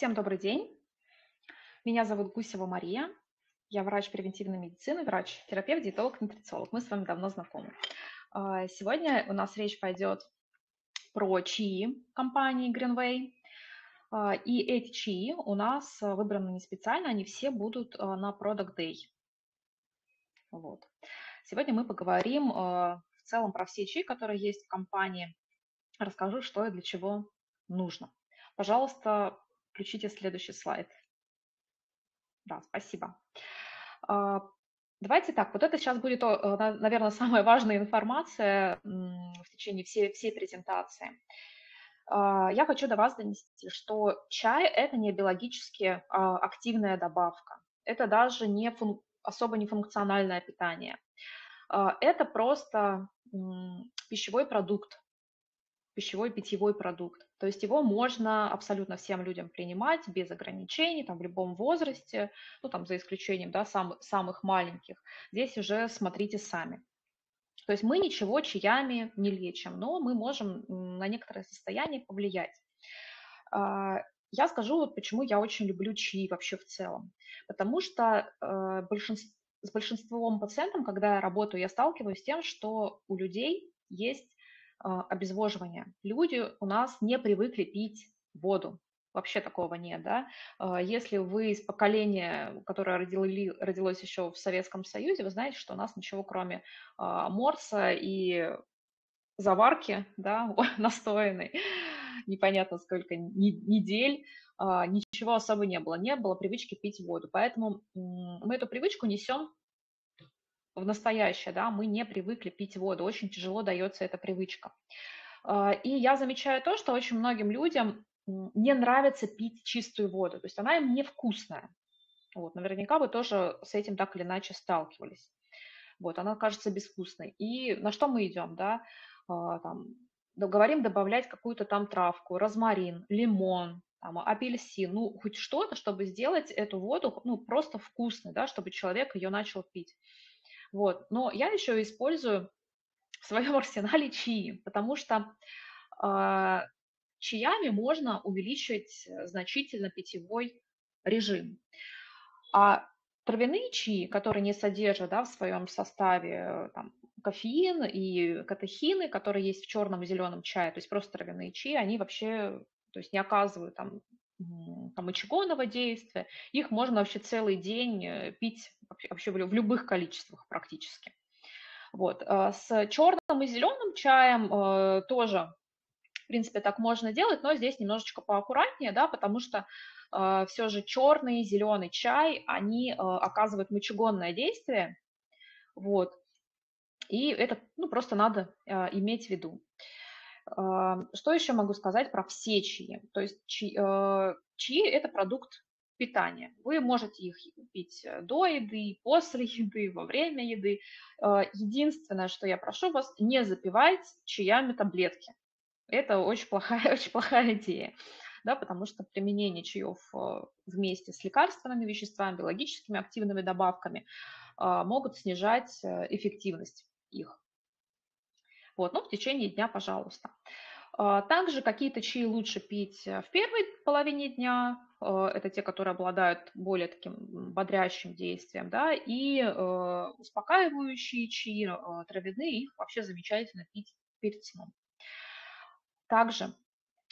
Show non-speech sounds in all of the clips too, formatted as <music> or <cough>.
Всем добрый день. Меня зовут Гусева Мария. Я врач превентивной медицины, врач-терапевт, диетолог, нутрициолог. Мы с вами давно знакомы. А, сегодня у нас речь пойдет про чаи компании Greenway. А, и эти чаи у нас выбраны не специально, они все будут а, на Product Day. Вот. Сегодня мы поговорим в целом про все чаи, которые есть в компании. Расскажу, что и для чего нужно. Пожалуйста, включите следующий слайд. Да, спасибо. А, давайте так, вот это сейчас будет, наверное, <laughs> самая важная информация в течение всей, всей презентации. А, я хочу до вас донести, что чай – это не биологически а, активная добавка. Это даже не фун, особо не функциональное питание. Это просто пищевой продукт, пищевой питьевой продукт. То есть его можно абсолютно всем людям принимать без ограничений, там, в любом возрасте, ну, там, за исключением, да, сам, самых маленьких. Здесь уже смотрите сами. То есть мы ничего чаями не лечим, но мы можем на некоторые состояния повлиять. А, я скажу, вот почему я очень люблю чаи вообще в целом. Потому что э, большинство, с большинством пациентов, когда я работаю, я сталкиваюсь с тем, что у людей есть обезвоживания. Люди у нас не привыкли пить воду. Вообще такого нет, да. А, если вы из поколения, которое родилось еще в Советском Союзе, вы знаете, что у нас ничего кроме а, морса и заварки, да, <laughs> настоянной, непонятно сколько недель, ничего особо не было. Не было привычки пить воду. Поэтому мы эту привычку несем в настоящее, да, мы не привыкли пить воду, очень тяжело дается эта привычка. А, и я замечаю то, что очень многим людям не нравится пить чистую воду, то есть она им невкусная. Вот, наверняка вы тоже с этим так или иначе сталкивались. Вот, она кажется безвкусной. И на что мы идем, да? А, там, говорим добавлять какую-то там травку, розмарин, лимон, там, апельсин, ну, хоть что-то, чтобы сделать эту воду, ну, просто вкусной, да, чтобы человек ее начал пить. Вот. Но я еще использую в своем <laughs> арсенале чаи, потому что э, чаями можно увеличить значительно питьевой режим. А травяные чаи, которые не содержат да, в своем составе там, кофеин и катехины, которые есть в черном и зеленом чае, то есть просто травяные чаи, они вообще то есть не оказывают там там, мочегонного действия, их можно вообще целый день э, пить вообще в любых количествах практически. Вот. А с черным и зеленым чаем э, тоже, в принципе, так можно делать, но здесь немножечко поаккуратнее, да, потому что э, все же черный и зеленый чай, они оказывают мочегонное действие, вот, и это ну, просто надо иметь в виду. Что еще могу сказать про все чаи? То есть чаи, э, чаи – это продукт питания. Вы можете их пить э, до еды, после <laughs> еды, во время еды. Э, единственное, что я прошу вас, не запивать чаями таблетки. Это очень плохая, <laughs> очень плохая идея, да, потому что применение чаев вместе с лекарственными веществами, биологическими активными добавками могут снижать эффективность их. Вот, ну, в течение дня, пожалуйста. А, также какие-то чаи лучше пить э, в первой половине дня, э, это те, которые обладают более таким бодрящим действием, да, и э, успокаивающие чаи, травяные, их вообще замечательно пить перед сном. Также,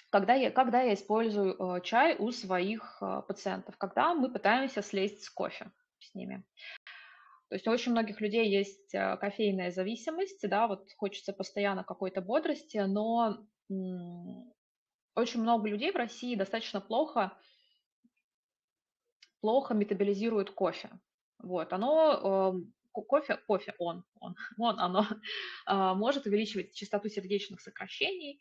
когда я, когда я использую чай у своих пациентов, когда мы пытаемся слезть с кофе с ними. То есть у очень многих людей есть э, кофейная зависимость, да, вот хочется постоянно какой-то бодрости, но очень много людей в России достаточно плохо, плохо метаболизируют кофе. Вот, оно, эм, кофе, кофе, он, он, <laughs> он, оно а, может увеличивать частоту сердечных сокращений,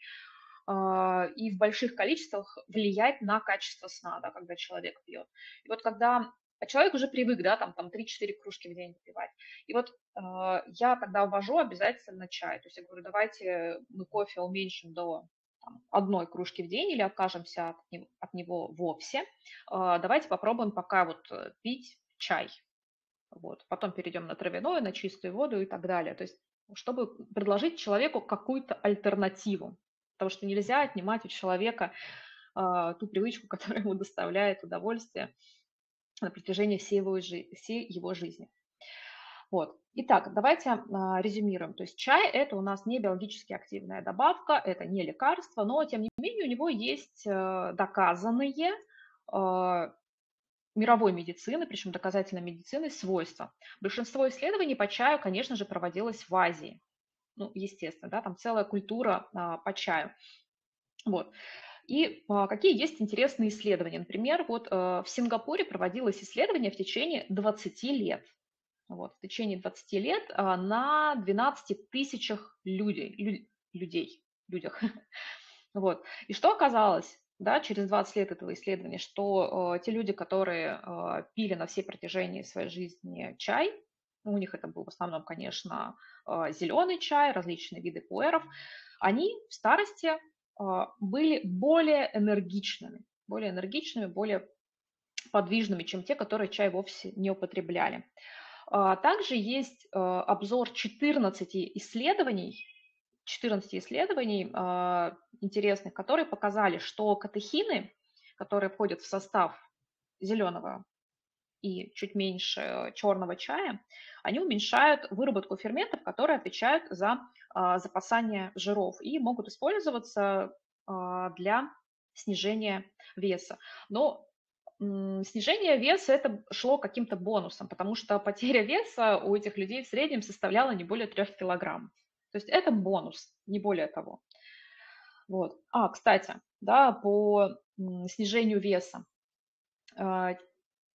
а, и в больших количествах влиять на качество сна, да, когда человек пьет. И вот когда а человек уже привык, да, там, там 3-4 кружки в день выпивать. И вот э, я тогда ввожу обязательно чай. То есть я говорю, давайте мы кофе уменьшим до там, одной кружки в день или откажемся от него, от него вовсе. Э, давайте попробуем пока вот э, пить чай. Вот. Потом перейдем на травяное, на чистую воду и так далее. То есть чтобы предложить человеку какую-то альтернативу. Потому что нельзя отнимать у человека ту привычку, <laughs> которая ему доставляет удовольствие на протяжении всей его, всей его жизни. Вот. Итак, давайте а, резюмируем. То есть чай – это у нас не биологически активная добавка, это не лекарство, но тем не менее у него есть э, доказанные э, мировой медицины, причем доказательной медицины, свойства. Большинство исследований по чаю, конечно же, проводилось в Азии. Ну, естественно, да, там целая культура а, по чаю. Вот. И а, какие есть интересные исследования? Например, вот а, в Сингапуре проводилось исследование в течение 20 лет. Вот, в течение 20 лет а, на 12 тысячах людей, лю, людей, людях. <laughs> Вот. И что оказалось? Да, через 20 лет этого исследования, что э, те люди, которые э, пили на всей протяжении своей жизни чай, у них это был в основном, конечно, э, зеленый чай, различные виды пуэров, они в старости э, были более энергичными, более энергичными, более подвижными, чем те, которые чай вовсе не употребляли. А, также есть э, обзор 14 исследований, 14 исследований интересных, которые показали, что катехины, которые входят в состав зеленого и чуть меньше черного чая, они уменьшают выработку ферментов, которые отвечают за э, запасание жиров и могут использоваться э, для снижения веса. Но снижение веса это шло каким-то бонусом, потому что потеря веса у этих людей в среднем составляла не более 3 килограмм. То есть это бонус, не более того. Вот. А, кстати, да, по снижению веса.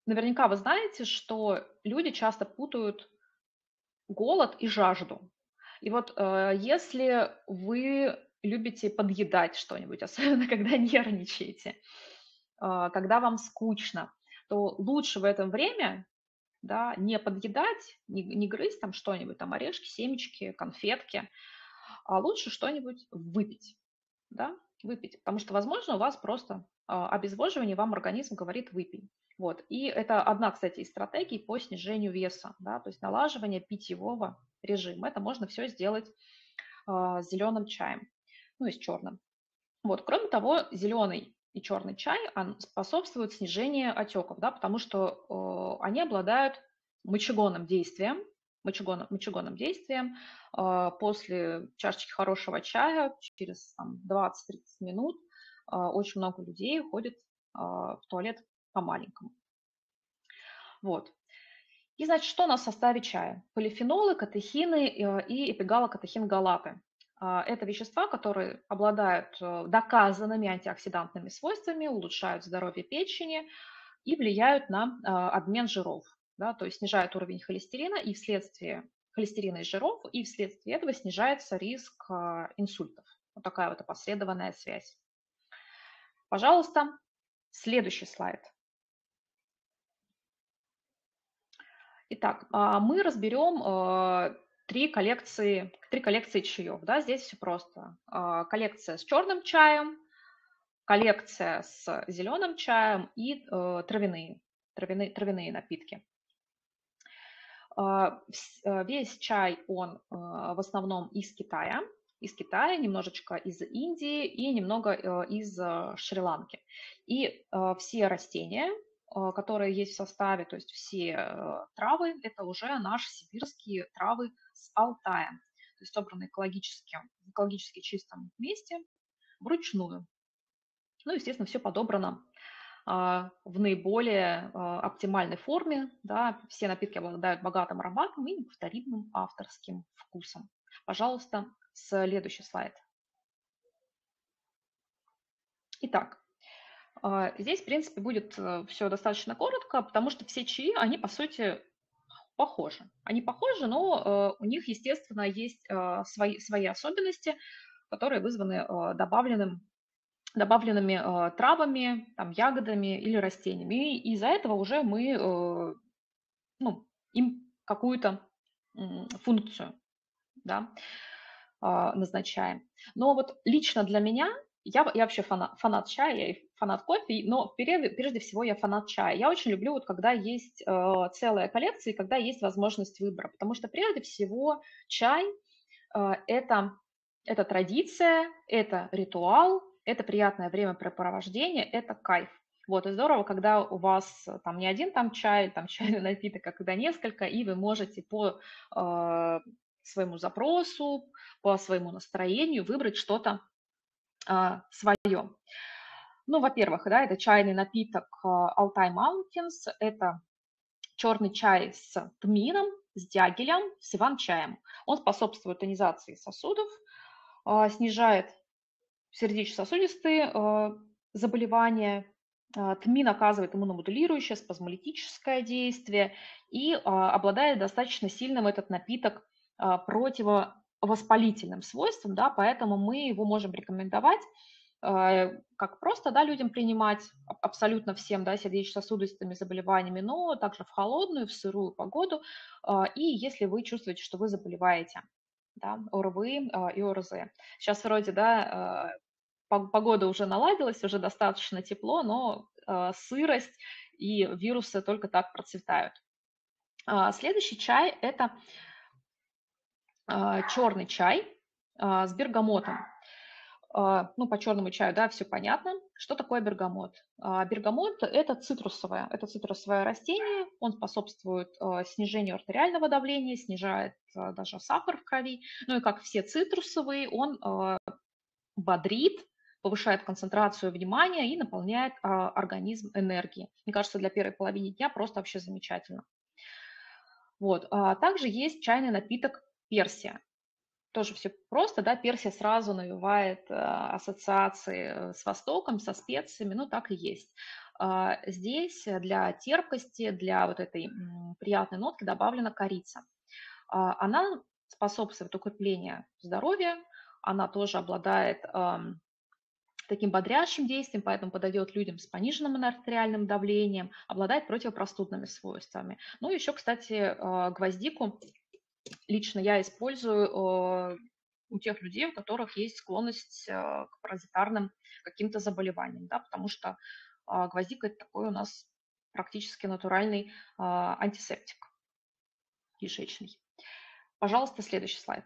Наверняка вы знаете, что люди часто путают голод и жажду. И вот э, если вы любите подъедать что-нибудь, <laughs> особенно когда нервничаете, а, когда вам скучно, то лучше в это время да, не подъедать, не, не грызть там что-нибудь, там орешки, семечки, конфетки, а лучше что-нибудь выпить, да, выпить, потому что, возможно, у вас просто а, обезвоживание, вам организм говорит выпей. Вот. И это одна, кстати, из стратегий по снижению веса, да, то есть налаживание питьевого режима. Это можно все сделать а, с зеленым чаем, ну и с черным. Вот. Кроме того, зеленый и черный чай способствуют снижению отеков, да, потому что э, они обладают мочегонным действием, мочегонным, мочегонным действием. Э, после чашечки хорошего чая через 20-30 минут э, очень много людей ходит э, в туалет по-маленькому. Вот. И, значит, что у нас в составе чая? Полифенолы, катехины э, и эпигалокатехин-галаты. А, это вещества, которые обладают э, доказанными антиоксидантными свойствами, улучшают здоровье печени и влияют на а, обмен жиров, да, то есть снижают уровень холестерина и вследствие холестерина и жиров, и вследствие этого снижается риск инсультов. Вот такая вот опосредованная связь. Пожалуйста, следующий слайд. Итак, мы разберем три коллекции, три коллекции чаев. Да? Здесь все просто. А, коллекция с черным чаем, коллекция с зеленым чаем и э, травяные, травяные, травяные напитки. А, э, весь чай, он э, в основном из Китая, из Китая, немножечко из Индии и немного из Шри-Ланки. И все растения, которые есть в составе, то есть все травы, это уже наши сибирские травы с Алтая, то есть собраны экологически, в экологически чистом месте, вручную. Ну, естественно, все подобрано а, в наиболее а, оптимальной форме. Да, все напитки обладают богатым ароматом и неповторимым авторским вкусом. Пожалуйста, следующий слайд. Итак, здесь, в принципе, будет э, все достаточно коротко, потому что все чаи, они, по сути, похожи. Они похожи, но э, у них, естественно, есть э, свои, свои особенности, которые вызваны добавленным, добавленными травами, там, ягодами или растениями. И из-за этого уже мы ну, им какую-то функцию да, э, назначаем. Но вот лично для меня я, я вообще фанат, фанат чая, я фанат кофе, но прежде, прежде всего я фанат чая. Я очень люблю, вот, когда есть э, целая коллекция, когда есть возможность выбора, потому что прежде всего чай э, это, это традиция, это ритуал, это приятное времяпрепровождение, это кайф. Вот, и здорово, когда у вас там не один там чай, там <laughs> чайный напиток, а когда несколько, и вы можете по э, своему запросу, по своему настроению выбрать что-то э, свое. Ну, во-первых, да, это чайный напиток э, Altai Mountains, это черный чай с тмином, с дягелем, с иван-чаем. Он способствует тонизации сосудов, э, снижает сердечно-сосудистые заболевания, а, Тмин оказывает иммуномодулирующее, спазмолитическое действие и а, обладает достаточно сильным этот напиток а, противовоспалительным свойством, да, поэтому мы его можем рекомендовать как просто да, людям принимать абсолютно всем да, сердечно-сосудистыми заболеваниями, но также в холодную, в сырую погоду. И если вы чувствуете, что вы заболеваете да, ОРВИ и ОРЗ. Сейчас вроде да, погода уже наладилась, уже достаточно тепло, но э, сырость и вирусы только так процветают. А, следующий чай – это черный чай а, с бергамотом. Ну, по черному чаю, да, все понятно. Что такое бергамот? Бергамот – это цитрусовое, это цитрусовое растение, он способствует снижению артериального давления, снижает даже сахар в крови. Ну и как все цитрусовые, он бодрит, повышает концентрацию внимания и наполняет а, организм энергией. Мне кажется, для первой половины дня просто вообще замечательно. Вот. А также есть чайный напиток персия. Тоже все просто, да, персия сразу навевает а, ассоциации с Востоком, со специями, ну так и есть. А, здесь для терпкости, для вот этой приятной нотки добавлена корица. А, она способствует укреплению здоровья, она тоже обладает таким бодрящим действием, поэтому подойдет людям с пониженным артериальным давлением, обладает противопростудными свойствами. Ну, еще, кстати, э, гвоздику лично я использую э, у тех людей, у которых есть склонность э, к паразитарным каким-то заболеваниям, да, потому что гвоздика – это такой у нас практически натуральный антисептик кишечный. Пожалуйста, следующий слайд.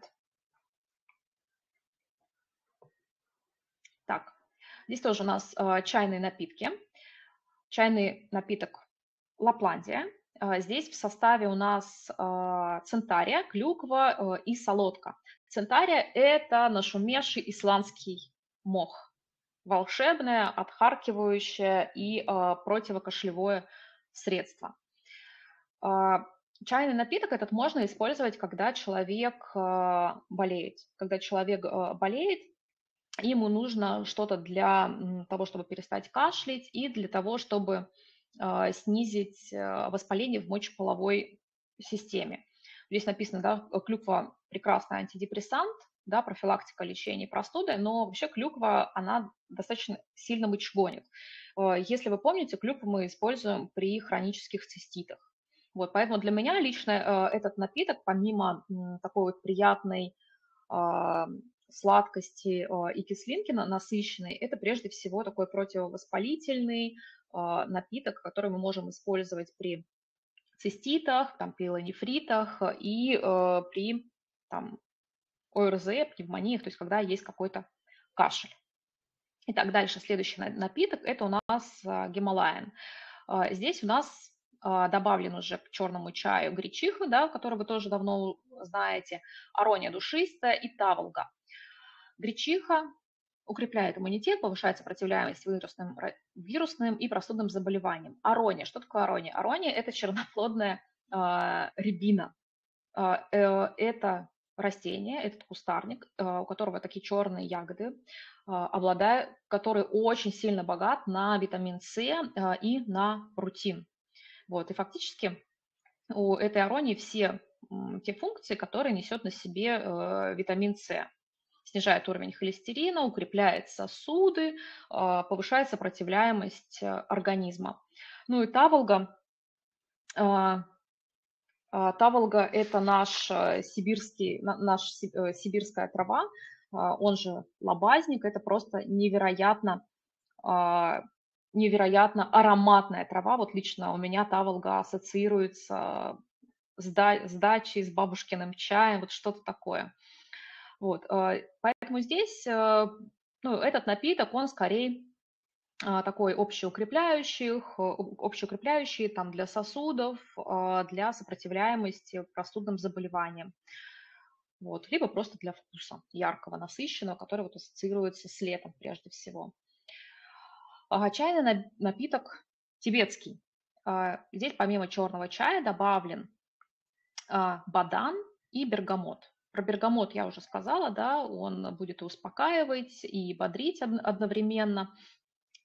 Так, Здесь тоже у нас а, чайные напитки. Чайный напиток Лапландия. А, здесь в составе у нас а, центария, клюква и солодка. Центария – это нашумевший исландский мох. Волшебное, отхаркивающее и противокошлевое средство. Чайный напиток этот можно использовать, когда человек болеет. Когда человек болеет, ему нужно что-то для того, чтобы перестать кашлять и для того, чтобы снизить а, воспаление в мочеполовой системе. Здесь написано, да, клюква прекрасный антидепрессант, да, профилактика лечения простуды, но вообще клюква, она достаточно сильно мочегонит. А, если вы помните, клюкву мы используем при хронических циститах. Вот, поэтому для меня лично этот напиток, помимо такой вот приятной сладкости а, и кислинки насыщенной, это прежде всего такой противовоспалительный а, напиток, который мы можем использовать при циститах, там, пилонефритах и э, при там, ОРЗ, пневмониях, то есть когда есть какой-то кашель. Итак, дальше следующий напиток – это у нас Гималаян. Здесь у нас добавлен уже к черному чаю гречиха, да, который вы тоже давно знаете, арония душистая и таволга. Гречиха укрепляет иммунитет, повышает сопротивляемость вирусным, вирусным и простудным заболеваниям. Арония. Что такое арония? Арония – это черноплодная э, рябина. Э, э, это растение, этот кустарник, э, у которого такие черные ягоды, э, обладает, который очень сильно богат на витамин С э, и на рутин. Вот, и фактически у этой аронии все те функции, которые несет на себе э, витамин С снижает уровень холестерина, укрепляет сосуды, а, повышает сопротивляемость э, организма. Ну и таволга. А, а, таволга – это наш э, сибирский, наш э, сибирская трава, он же лобазник. Это просто невероятно, невероятно ароматная трава. Вот лично у меня таволга ассоциируется с, дачей, с бабушкиным чаем, вот что-то такое – вот, а, поэтому здесь, а, Ну, этот напиток, он скорее а, такой общеукрепляющий, общеукрепляющий там для сосудов, а, для сопротивляемости простудным заболеваниям. Вот, либо просто для вкуса яркого, насыщенного, который вот ассоциируется с летом прежде всего. Чайный напиток тибетский. Здесь помимо черного чая добавлен бадан и бергамот. Про бергамот я уже сказала, да, он будет успокаивать и бодрить одновременно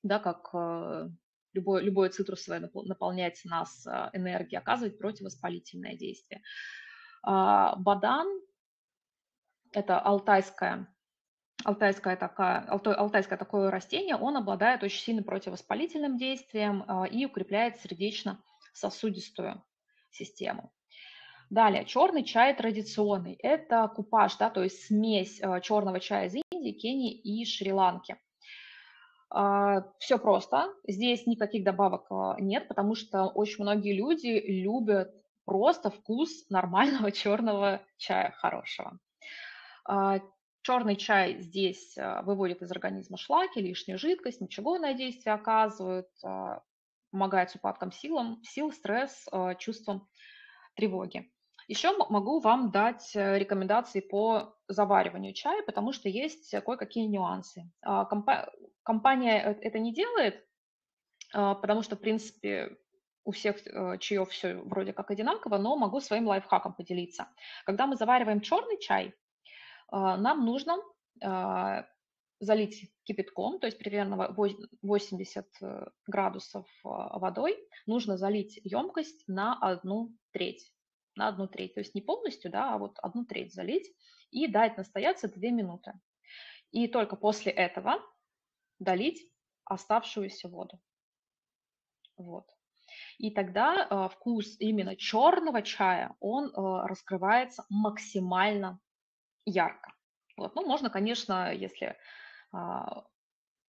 да, как э, любое, любое цитрусовое наполнять нас э, энергией, оказывает противовоспалительное действие. А, бадан – это алтайское, алтайское, такая, алтайское такое растение, он обладает очень сильным противовоспалительным действием а, и укрепляет сердечно-сосудистую систему. Далее, черный чай традиционный. Это купаж, да, то есть смесь э, черного чая из Индии, Кении и Шри-Ланки. А, Все просто, здесь никаких добавок а, нет, потому что очень многие люди любят просто вкус нормального <laughs> черного чая, хорошего. А, Черный чай здесь выводит из организма шлаки, лишнюю жидкость, мочегонное действие оказывает, помогает с упадком силам, сил, стресс, чувством тревоги. Еще могу вам дать э, рекомендации по завариванию чая, потому что есть кое-какие нюансы. Компания э, это не делает, а, потому что, в принципе, у всех э, чаев все вроде как одинаково, но могу своим лайфхаком поделиться. Когда мы завариваем черный чай, а, нам нужно а, залить кипятком, то есть примерно 80 э, градусов водой, нужно залить емкость на одну треть. На одну треть, то есть не полностью, да, а вот одну треть залить и дать настояться 2 минуты. И только после этого долить оставшуюся воду. Вот. И тогда э, вкус именно черного чая, он э, раскрывается максимально ярко. Вот. Ну, можно, конечно, если э,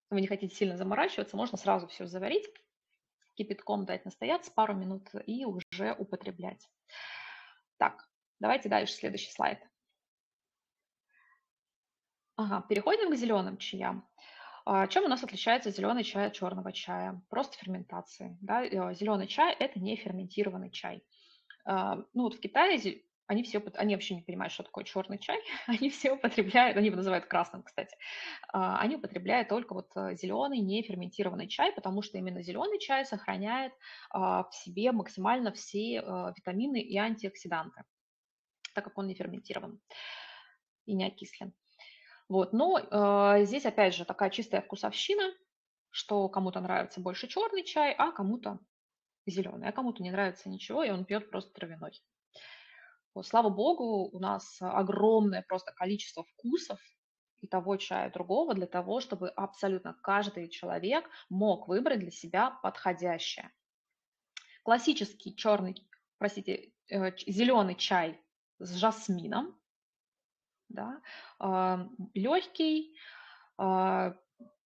вы не хотите сильно заморачиваться, можно сразу все заварить, кипятком дать настояться пару минут и уже употреблять. Так, давайте дальше, следующий слайд. Ага, переходим к зеленым чаям. А, чем у нас отличается зеленый чай от черного чая? Просто ферментацией. Да? Э, зеленый чай – это не ферментированный чай. А, ну вот в Китае они все, они вообще не понимают, что такое черный чай, <laughs> они все употребляют, они его называют красным, кстати, а, они употребляют только вот э, зеленый не ферментированный чай, потому что именно зеленый чай сохраняет в себе максимально все э, витамины и антиоксиданты, так как он не ферментирован и не окислен. Вот, но э, здесь опять же такая чистая вкусовщина, что кому-то нравится больше черный чай, а кому-то зеленый, а кому-то не нравится ничего, и он пьет просто травяной. Слава богу, у нас огромное просто количество вкусов и того чая, и другого, для того, чтобы абсолютно каждый человек мог выбрать для себя подходящее. Классический черный, простите, э, зеленый чай с жасмином, да, легкий, а,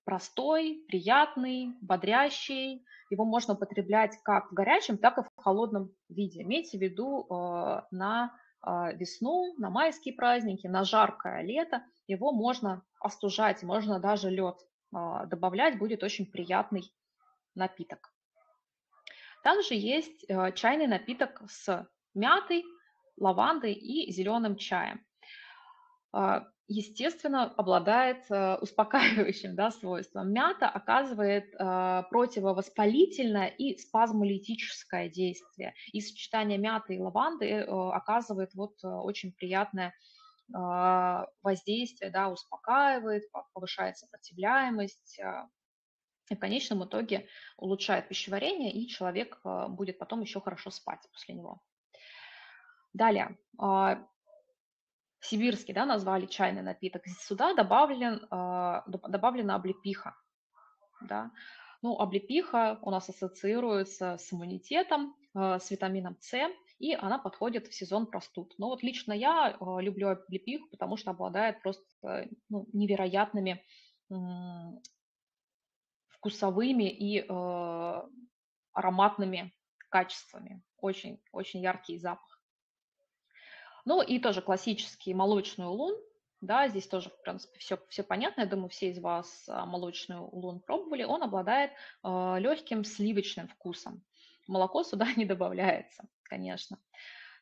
простой, приятный, бодрящий. Его можно употреблять как в горячем, так и в холодном виде. Имейте в виду а, на а, весну, на майские праздники, на жаркое лето. Его можно остужать, можно даже лед добавлять, будет очень приятный напиток. Также есть чайный напиток с мятой, лавандой и зеленым чаем. Естественно, обладает э, успокаивающим да, свойством. Мята оказывает э, противовоспалительное и спазмолитическое действие. И сочетание мяты и лаванды э, оказывает вот очень приятное воздействие, да, успокаивает, повышает сопротивляемость, и в конечном итоге улучшает пищеварение, и человек будет потом еще хорошо спать после него. Далее, а, сибирский, да, назвали чайный напиток, сюда добавлен, а, добавлена облепиха, да. Ну, облепиха у нас ассоциируется с иммунитетом, а, с витамином С, и она подходит в сезон простуд. Но вот лично я а, люблю облепиху, потому что обладает просто ну, невероятными вкусовыми и ароматными качествами. Очень, очень яркий запах. Ну и тоже классический молочный улун, да, здесь тоже, в принципе, все, все понятно, я думаю, все из вас а, молочный улун пробовали, он обладает э, легким сливочным вкусом. Молоко сюда <laughs> не добавляется, конечно.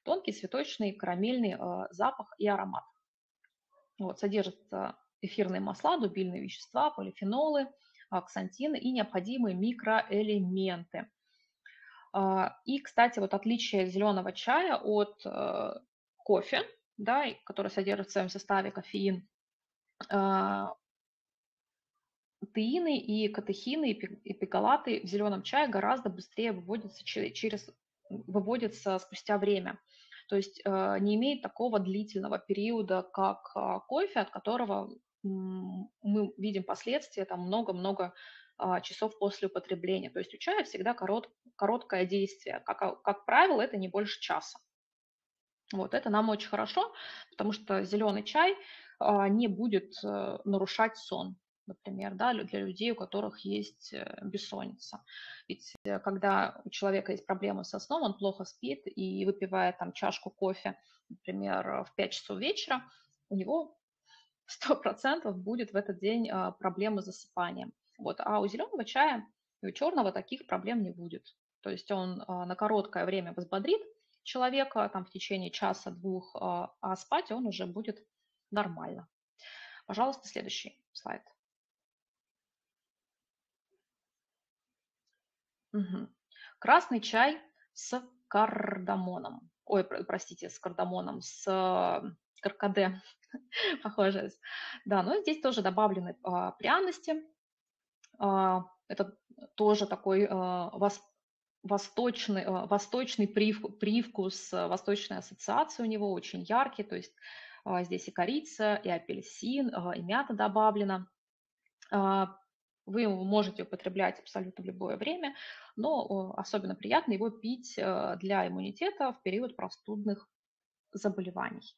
Тонкий цветочный карамельный э, запах и аромат. Вот, содержит эфирные масла, дубильные вещества, полифенолы, аксантины и необходимые микроэлементы. А, и, кстати, вот отличие зеленого чая от кофе, да, который содержит в своем составе кофеин, а, теины и катехины и пигалаты в зеленом чае гораздо быстрее выводятся через, выводятся спустя время. То есть э, не имеет такого длительного периода, как а, кофе, от которого мы видим последствия там много-много а, часов после употребления. То есть у чая всегда корот, короткое действие. Как, как правило, это не больше часа. Вот это нам очень хорошо, потому что зеленый чай а, не будет э, нарушать сон, например, да, для людей, у которых есть э, бессонница. Ведь э, когда у человека есть проблемы со сном, он плохо спит и выпивает там чашку кофе, например, в 5 часов вечера, у него <laughs> 100% будет в этот день а, проблемы с засыпанием. Вот. А у зеленого чая и у черного таких проблем не будет. То есть он а, на короткое время взбодрит человека там, в течение часа-двух, а, а спать он уже будет нормально. Пожалуйста, следующий слайд. Угу. Красный чай с кардамоном. Ой, простите, с кардамоном, с каркаде, <laughs> похоже. Да, но здесь тоже добавлены а, пряности. А, это тоже такой а, восточный, а, восточный привкус, привкус, восточная ассоциация у него очень яркий. То есть а, здесь и корица, и апельсин, и мята добавлена. Вы его можете употреблять абсолютно в любое время, но особенно приятно его пить для иммунитета в период простудных заболеваний.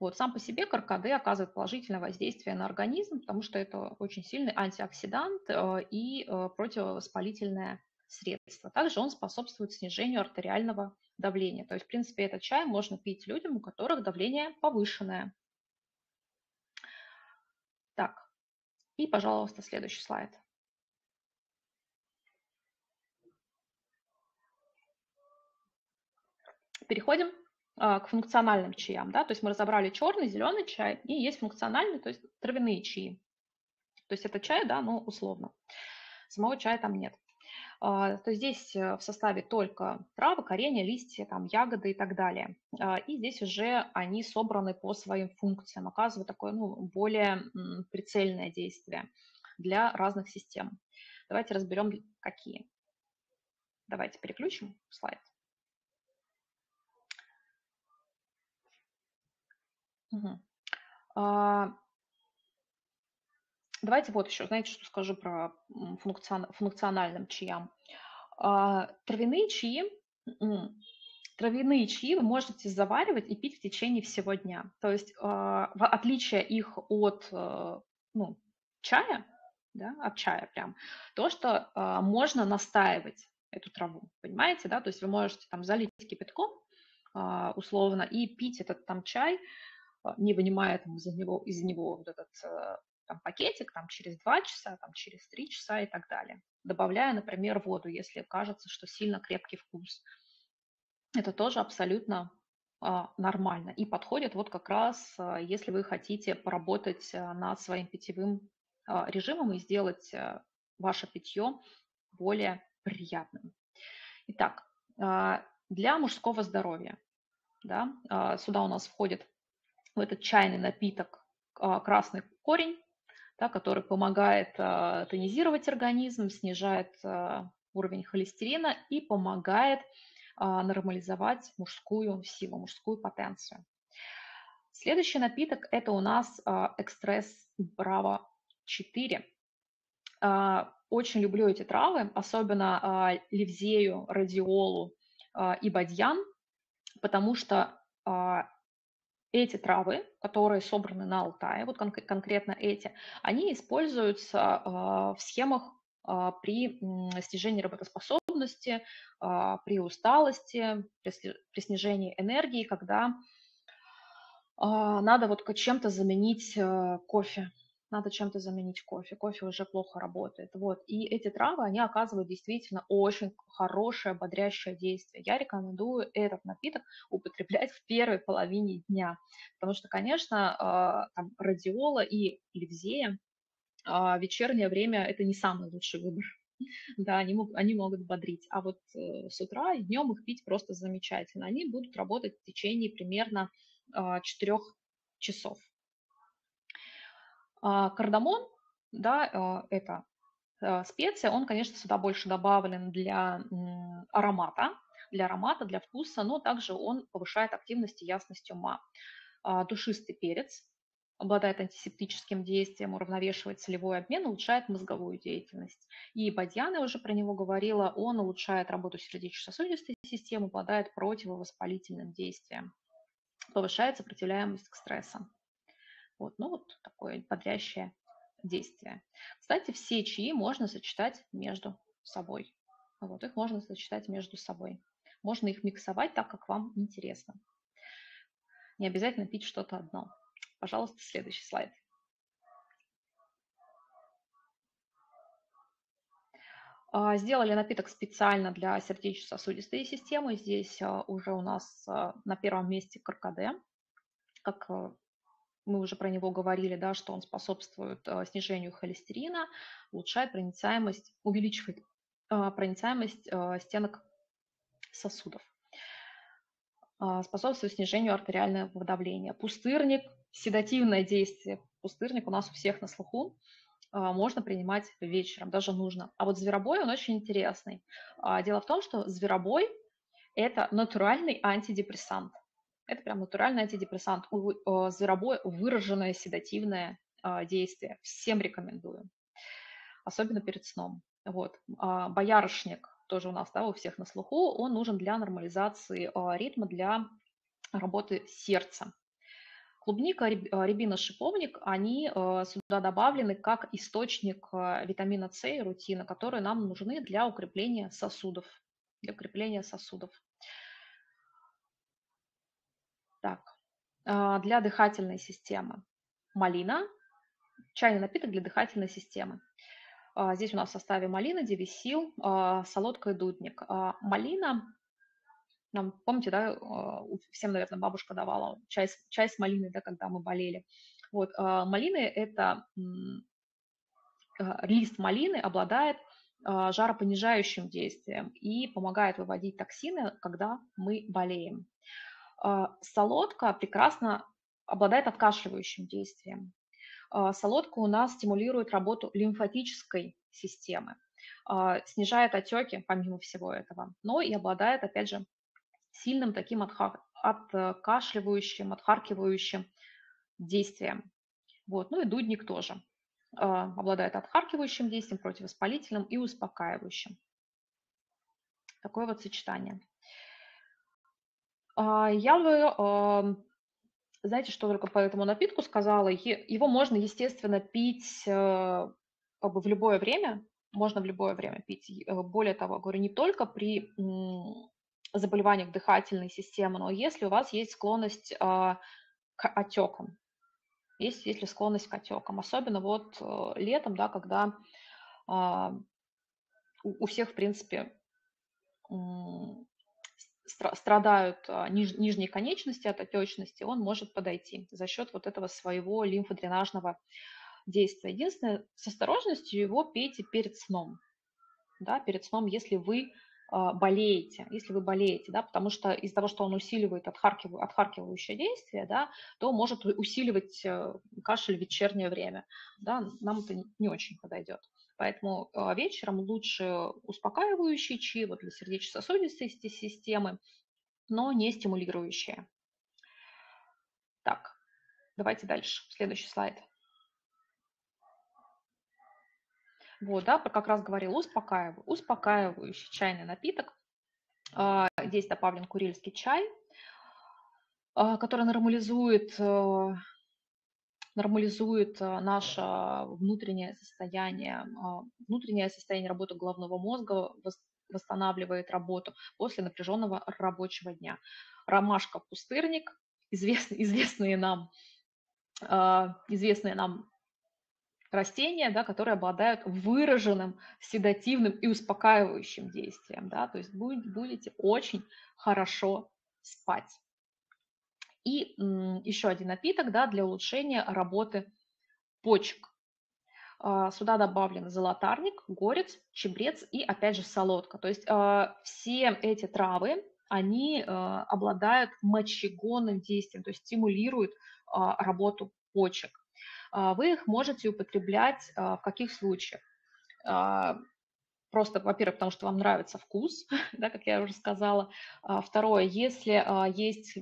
Вот, сам по себе каркаде оказывает положительное воздействие на организм, потому что это очень сильный антиоксидант э, и э, противовоспалительное средство. Также он способствует снижению артериального давления. То есть, в принципе, этот чай можно пить людям, у которых давление повышенное. Так, и, пожалуйста, следующий слайд. Переходим а, к функциональным чаям, да, то есть мы разобрали черный, зеленый чай, и есть функциональный, то есть травяные чаи. То есть это чай, да, но условно. Самого чая там нет. А, то здесь э, в составе только травы, коренья, листья, там, ягоды и так далее. А, и здесь уже они собраны по своим функциям, оказывают такое ну, более прицельное действие для разных систем. Давайте разберем, какие. Давайте переключим слайд. Мгм. Давайте вот еще, знаете, что скажу про функцион функциональным чаям. А, травяные чаи травяные чаи вы можете заваривать и пить в течение всего дня. То есть, а, в отличие их от, э, ну, чая, да, от чая прям, то, что, а, можно настаивать эту траву, понимаете, да? То есть вы можете там залить кипятком, условно, и пить этот там чай, не вынимая там, из него, из него вот этот э, там, пакетик там, через 2 часа, там, через 3 часа и так далее. Добавляя, например, воду, если кажется, что сильно крепкий вкус. Это тоже абсолютно а, нормально и подходит вот как раз, а, если вы хотите поработать а, над своим питьевым режимом и сделать ваше питье более приятным. Итак, для мужского здоровья да, сюда у нас входит в этот чайный напиток красный корень, да, который помогает а, тонизировать организм, снижает а, уровень холестерина и помогает нормализовать мужскую силу, мужскую потенцию. Следующий напиток – это у нас экстресс Браво 4. Очень люблю эти травы, особенно ливзею, радиолу и бадьян, потому что эти травы, которые собраны на Алтае, вот кон- конкретно эти, они используются э, в схемах э, при э, снижении работоспособности, э, при усталости, при, при снижении энергии, когда А, надо вот чем-то заменить э, кофе. Надо чем-то заменить кофе. Кофе уже плохо работает. Вот. И эти травы, они оказывают действительно очень хорошее бодрящее действие. Я рекомендую этот напиток употреблять в первой половине дня. Потому что, конечно, а, там, радиола и левзея а, вечернее время – это не самый лучший выбор. <laughs> Да, они, мог, они могут бодрить. А вот э, с утра и днем их пить просто замечательно. Они будут работать в течение примерно э, 4 часов. А, кардамон, да, э, это э, специя, он, конечно, сюда больше добавлен для аромата, для аромата, для вкуса, но также он повышает активность и ясность ума. А, душистый перец, обладает антисептическим действием, уравновешивает целевой обмен, улучшает мозговую деятельность. И Бадьяна уже про него говорила, он улучшает работу сердечно-сосудистой системы, обладает противовоспалительным действием, повышает сопротивляемость к стрессам. Вот, ну вот такое бодрящее действие. Кстати, все чаи можно сочетать между собой. Вот, их можно сочетать между собой. Можно их миксовать так, как вам интересно. Не обязательно пить что-то одно. Пожалуйста, следующий слайд. А, сделали напиток специально для сердечно-сосудистой системы. Здесь а, уже у нас а, на первом месте каркаде. Как мы уже про него говорили, да, что он способствует снижению холестерина, улучшает проницаемость, увеличивает проницаемость стенок сосудов, способствует снижению артериального давления. Пустырник седативное действие. Пустырник у нас у всех на слуху. А, можно принимать вечером, даже нужно. А вот зверобой, он очень интересный. А, дело в том, что зверобой – это натуральный антидепрессант. Это прям натуральный антидепрессант. У зверобоя выраженное седативное а, действие. Всем рекомендую. Особенно перед сном. Вот. Боярышник тоже у нас да, у всех на слуху. Он нужен для нормализации ритма, для работы сердца. Клубника, а, рябина, шиповник, они э, сюда добавлены как источник э, витамина С и рутина, которые нам нужны для укрепления сосудов. Для укрепления сосудов. Так, а, для дыхательной системы малина, чайный напиток для дыхательной системы. А, здесь у нас в составе малина, девисил, солодка и дудник. Малина помните, да, а, всем, наверное, бабушка давала чай, чай с малиной, да, когда мы болели. Вот, а, малины – это а, лист малины обладает жаропонижающим действием и помогает выводить токсины, когда мы болеем. Солодка прекрасно обладает откашливающим действием. Солодка у нас стимулирует работу лимфатической системы, снижает отеки, помимо всего этого, но и обладает, опять же, сильным таким откашливающим, отхаркивающим действием. Вот. Ну и дудник тоже а, обладает отхаркивающим действием, противовоспалительным и успокаивающим. Такое вот сочетание. А, я бы, знаете, что только по этому напитку сказала? Его можно, естественно, пить э, как бы в любое время, можно в любое время пить. Э, более того, говорю, не только при заболеваниях дыхательной системы, но если у вас есть склонность а, к отекам, есть, есть ли склонность к отекам, особенно вот э, летом, да, когда а, у, у всех, в принципе, страдают а, ниж, нижние конечности от отечности, он может подойти за счет вот этого своего лимфодренажного действия. Единственное, с осторожностью его пейте перед сном. Да, перед сном, если вы а, болеете, если вы болеете, да, потому что из-за того, что он усиливает отхаркив... отхаркивающее действие, да, то может усиливать э, кашель в вечернее время. Да, нам это не очень подойдет. Поэтому а, вечером лучше успокаивающие чаи вот для сердечно-сосудистой системы, но не стимулирующие. Так, давайте дальше. Следующий слайд. Вот, да, как раз говорил, успокаиваю, успокаивающий чайный напиток. А, здесь добавлен курильский чай, а, который нормализует, нормализует э, наше внутреннее состояние, а, внутреннее состояние работы головного мозга, восстанавливает работу после напряженного рабочего дня. Ромашка, пустырник, известные, <laughs> известные нам, известные нам растения, да, которые обладают выраженным седативным и успокаивающим действием, да, то есть будете очень хорошо спать. И еще один напиток да, для улучшения работы почек. А, сюда добавлен золотарник, горец, чебрец и, опять же, солодка. То есть а, все эти травы, они а, обладают мочегонным действием, то есть стимулируют работу почек. Вы их можете употреблять в каких случаях? Просто, во-первых, потому что вам нравится вкус, <laughs> да, как я уже сказала. А, второе, если а, есть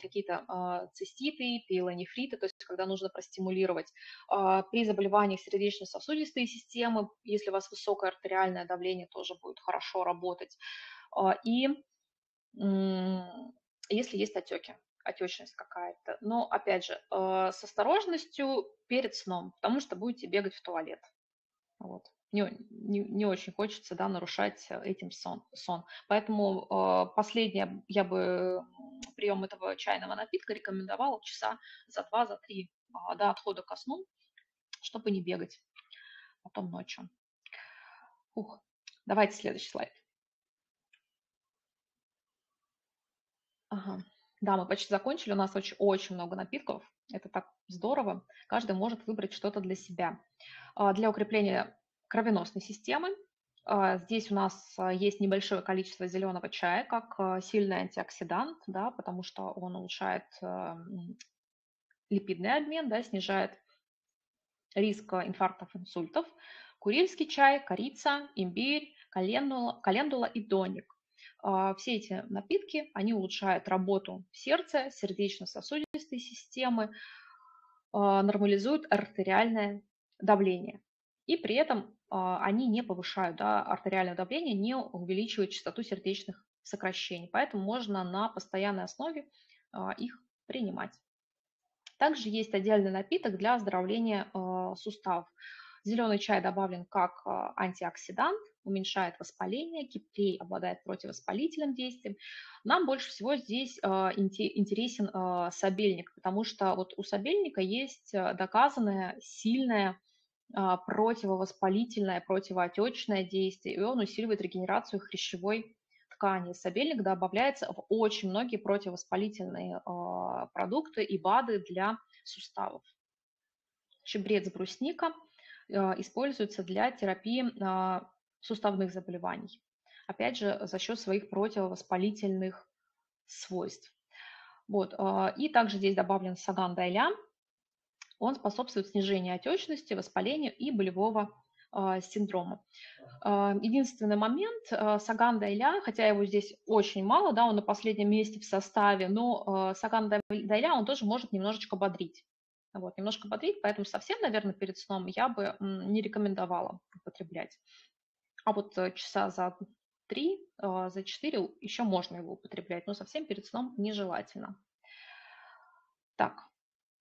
какие-то а, циститы, пилонефриты, то есть когда нужно простимулировать при заболеваниях сердечно-сосудистой системы, если у вас высокое артериальное давление, тоже будет хорошо работать. И если есть отеки, отечность какая-то. Но, опять же, с осторожностью перед сном, потому что будете бегать в туалет. Вот не, не, не очень хочется да, нарушать э, этим сон. сон. Поэтому э, последнее я бы прием этого чайного напитка рекомендовала часа за два, за три э, до отхода ко сну, чтобы не бегать потом ночью. Ух. Давайте следующий слайд. Ага. Да, мы почти закончили. У нас очень, очень много напитков. Это так здорово. Каждый может выбрать что-то для себя. А, для укрепления кровеносной системы. А, здесь у нас а, есть небольшое количество зеленого чая, как сильный антиоксидант, да, потому что он улучшает липидный обмен, да, снижает риск инфарктов, инсультов. Курильский чай, корица, имбирь, календула, календула и доник. Все эти напитки, они улучшают работу сердца, сердечно-сосудистой системы, нормализуют артериальное давление. И при этом а, они не повышают да, артериальное давление, не увеличивают частоту сердечных сокращений. Поэтому можно на постоянной основе а, их принимать. Также есть отдельный напиток для оздоровления а, суставов. Зеленый чай добавлен как антиоксидант, уменьшает воспаление, кипрей обладает противовоспалительным действием. Нам больше всего здесь интересен сабельник, потому что вот у сабельника есть доказанная сильная а, противовоспалительное, противоотечное действие, и он усиливает регенерацию хрящевой ткани. Сабельник добавляется в очень многие противовоспалительные а, продукты и БАДы для суставов. Чебрец брусника а, используется для терапии суставных заболеваний. Опять же, за счет своих противовоспалительных свойств. Вот. И также здесь добавлен саган дайля, он способствует снижению отечности, воспалению и болевого э, синдрома. Э, единственный момент, Саган Дайля, хотя его здесь очень мало, да, он на последнем месте в составе, но Саган Дайля, он тоже может немножечко бодрить. Вот, немножко бодрить, поэтому совсем, наверное, перед сном я бы не рекомендовала употреблять. А вот часа за три, за четыре еще можно его употреблять, но совсем перед сном нежелательно. Так,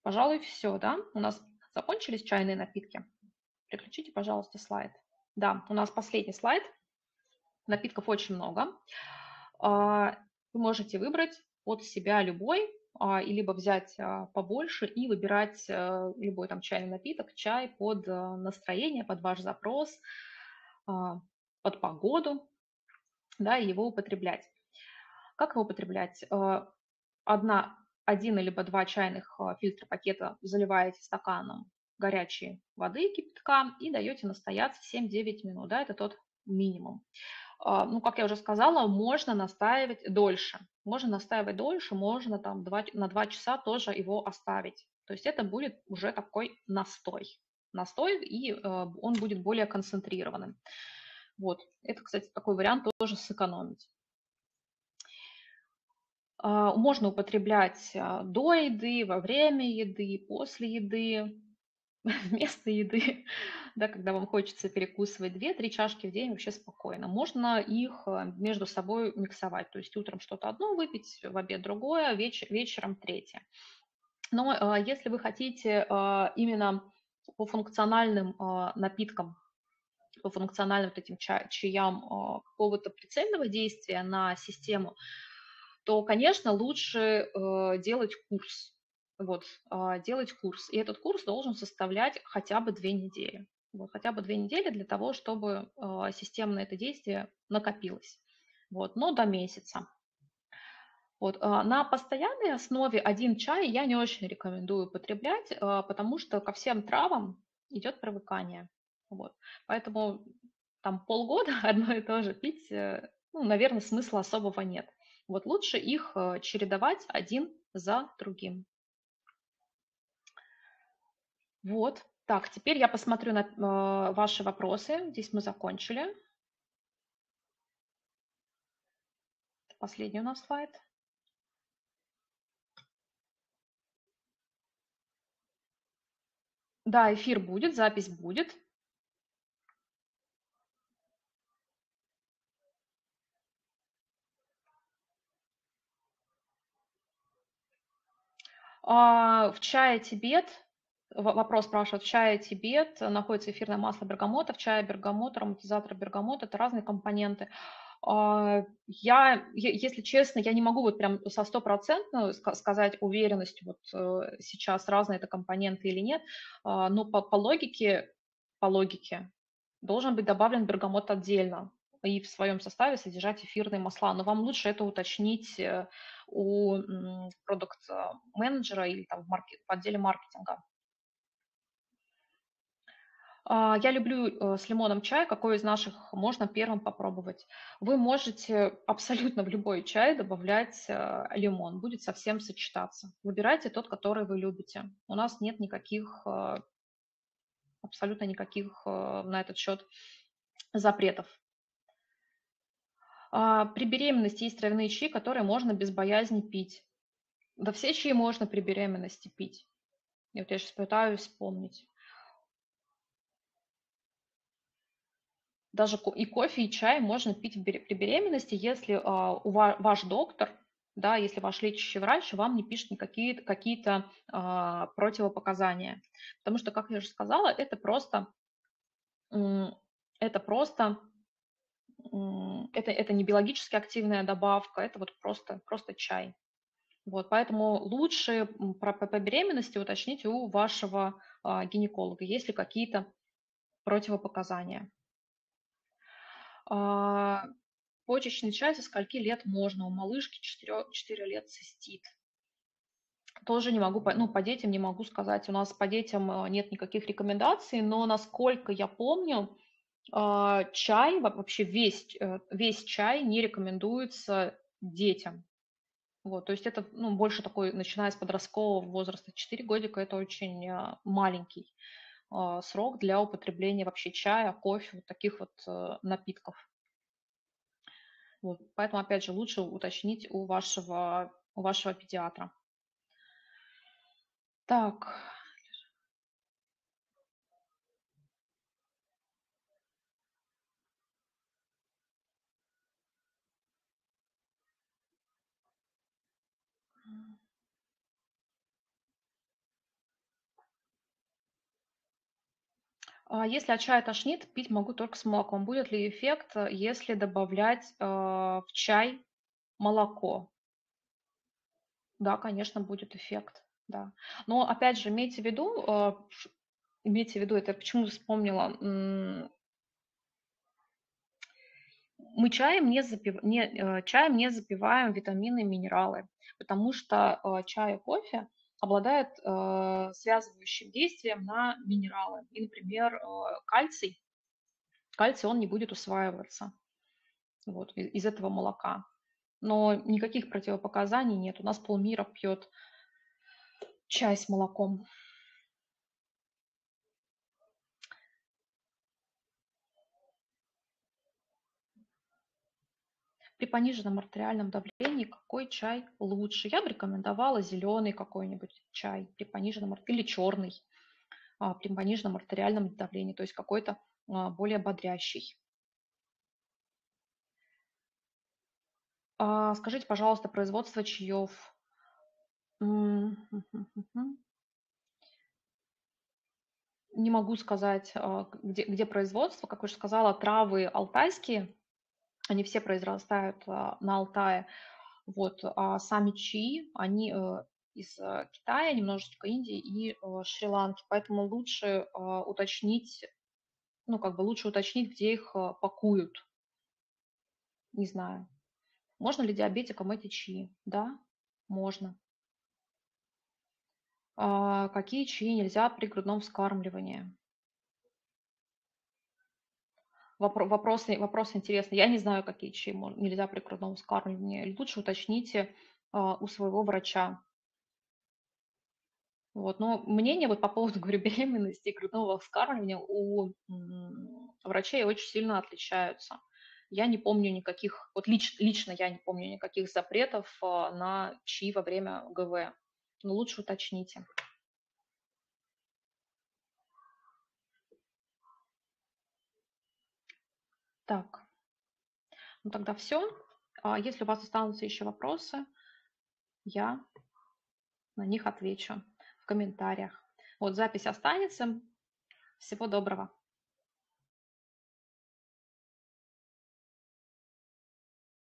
Пожалуй, все, да? У нас закончились чайные напитки. Переключите, пожалуйста, слайд. Да, у нас последний слайд. Напитков очень много. А, вы можете выбрать под себя любой, а, и либо взять а, побольше и выбирать любой там чайный напиток, чай под настроение, под ваш запрос, под погоду, да, его употреблять. Как его употреблять? Одна один либо два чайных а, фильтра пакета заливаете стаканом горячей воды кипятка и даете настояться 7-9 минут. Да, это тот минимум. А, ну, как я уже сказала, можно настаивать дольше. Можно настаивать дольше, можно там 2, на 2 часа тоже его оставить. То есть это будет уже такой настой. Настой, и э, он будет более концентрированным. Вот. Это, кстати, такой вариант тоже сэкономить. А, можно употреблять а, до еды, во время еды, после еды, <laughs> вместо еды, да, когда вам хочется перекусывать 2-3 чашки в день, вообще спокойно. Можно их а, между собой миксовать, то есть утром что-то одно выпить, в обед другое, вечер, вечером третье. Но если вы хотите именно по функциональным напиткам, по функциональным вот этим чаям какого-то прицельного действия на систему, то, конечно, лучше э, делать курс. Вот, э, делать курс. И этот курс должен составлять хотя бы две недели. Вот, хотя бы две недели для того, чтобы э, системно это действие накопилось. Вот, но до месяца. Вот, а, на постоянной основе один чай я не очень рекомендую употреблять, а, потому что ко всем травам идет привыкание. Вот. Поэтому там полгода <laughs> одно и то же пить, э, ну, наверное, смысла особого нет. Вот лучше их э, чередовать один за другим. Вот. Так, теперь я посмотрю на э, ваши вопросы. Здесь мы закончили. Последний у нас слайд. Да, эфир будет, запись будет. В чае Тибет, вопрос спрашивают, в чае Тибет находится эфирное масло бергамота, в чае бергамот, ароматизатор бергамот, это разные компоненты. А, я, если честно, я не могу вот прям со стопроцентно сказать уверенностью, вот э, сейчас разные это компоненты или нет, а, но по, по логике, по логике должен быть добавлен бергамот отдельно и в своем составе содержать эфирные масла. Но вам лучше это уточнить э, у продукт-менеджера или там в, маркет, в отделе маркетинга. А, я люблю э, с лимоном чай. Какой из наших можно первым попробовать? Вы можете <laughs> абсолютно в любой чай добавлять э, лимон. Будет совсем сочетаться. Выбирайте тот, который вы любите. У нас нет никаких, э, абсолютно никаких на этот счет запретов. А, при беременности есть травяные чаи, которые можно без боязни пить. Да все чаи можно при беременности пить. И вот я сейчас пытаюсь вспомнить. даже и кофе, и чай можно пить при беременности, если а, ваш доктор, да, если ваш лечащий врач вам не пишет никакие какие-то а, противопоказания. Потому что, как я уже сказала, это просто, это просто, это, это не биологически активная добавка, это вот просто, просто чай. Вот, поэтому лучше про, по беременности уточните у вашего а, гинеколога, есть ли какие-то противопоказания. А, почечный чай со скольки лет можно? У малышки 4, 4 лет цистит. Тоже не могу, ну, по детям не могу сказать. У нас по детям э, нет никаких рекомендаций, но насколько я помню, чай, вообще весь, э, весь чай не рекомендуется детям. Вот, то есть это ну, больше такой, начиная с подросткового возраста, 4 годика, это очень э, маленький. А, срок для употребления вообще чая, кофе, вот таких вот э, напитков. Вот, поэтому, опять же, лучше уточнить у вашего, у вашего педиатра. Так, А если от чая тошнит, пить могу только с молоком. Будет ли эффект, э, если добавлять э, в чай молоко? Да, конечно, будет эффект, да. Но опять же, имейте в виду, э, имейте в виду, это почему вспомнила, мы чаем не, запив... не, чаем не запиваем витамины и минералы, потому что чай и кофе обладает э, связывающим действием на минералы. И, например, э, кальций, кальций он не будет усваиваться вот, из этого молока. Но никаких противопоказаний нет. У нас полмира пьет чай с молоком. При пониженном артериальном давлении какой чай лучше? Я бы рекомендовала зеленый какой-нибудь чай при пониженном или черный а, при пониженном артериальном давлении, то есть какой-то а, более бодрящий. А, скажите, пожалуйста, производство чаев. <laughs> Не могу сказать, где, где производство. Как уже сказала, травы алтайские, они все произрастают а, на Алтае. Вот, а сами чаи, они э, из э, Китая, немножечко Индии и э, Шри-Ланки, поэтому лучше а, уточнить, ну, как бы лучше уточнить, где их пакуют. Не знаю. Можно ли диабетикам эти чаи? Да, можно. А, какие чаи нельзя при грудном вскармливании? Вопро- Вопрос, вопрос интересный. Я не знаю, какие чаи нельзя при грудном вскармливании. Лучше уточните а, у своего врача. Вот, но мнение вот по поводу, <laughs> говорю, беременности и грудного вскармливания у врачей очень сильно отличаются. Я не помню никаких, вот лич, лично я не помню никаких запретов а, на чаи во время ГВ. Но лучше уточните. Так, ну тогда все. А если у вас останутся еще вопросы, я на них отвечу в комментариях. Вот запись останется. Всего доброго.